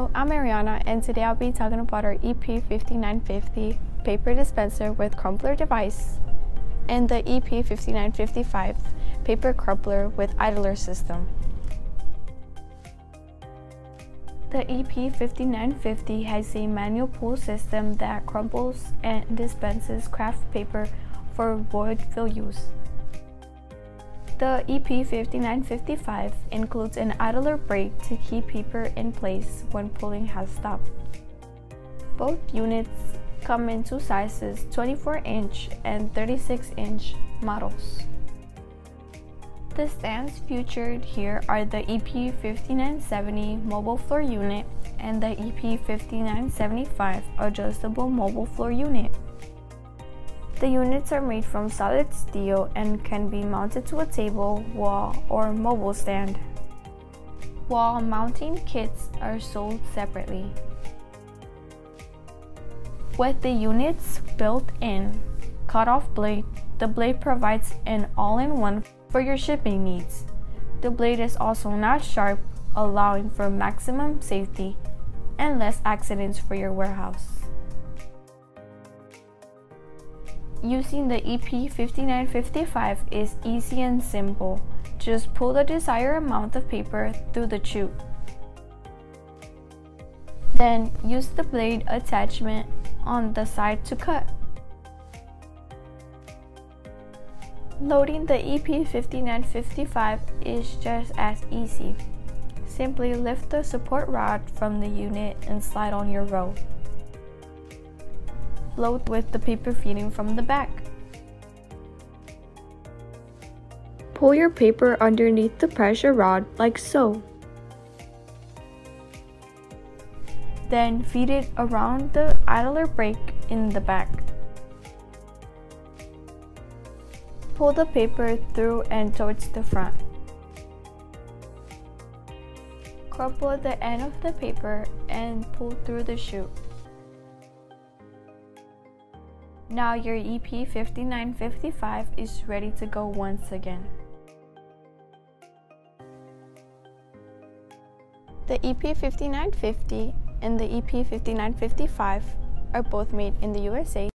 I'm Ariana and today I'll be talking about our EP5950 paper dispenser with crumpler device and the EP5955 paper crumpler with idler system. The EP5950 has a manual pull system that crumples and dispenses Kraft paper for void fill use. The EP5955 includes an idler brake to keep paper in place when pulling has stopped. Both units come in two sizes 24 inch and 36 inch models. The stands featured here are the EP5970 mobile floor unit and the EP5975 adjustable mobile floor unit. The units are made from solid steel and can be mounted to a table, wall, or mobile stand. Wall mounting kits are sold separately. With the units built in cut-off blade, the blade provides an all-in-one for your shipping needs. The blade is also not sharp, allowing for maximum safety and less accidents for your warehouse. Using the EP5955 is easy and simple. Just pull the desired amount of paper through the tube. Then use the blade attachment on the side to cut. Loading the EP5955 is just as easy. Simply lift the support rod from the unit and slide on your row load with the paper feeding from the back. Pull your paper underneath the pressure rod like so. Then feed it around the idler brake in the back. Pull the paper through and towards the front. Crumple the end of the paper and pull through the chute. Now your EP5955 is ready to go once again. The EP5950 and the EP5955 are both made in the USA